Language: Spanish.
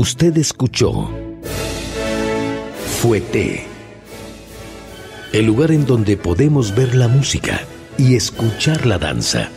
Usted escuchó Fuete, el lugar en donde podemos ver la música y escuchar la danza.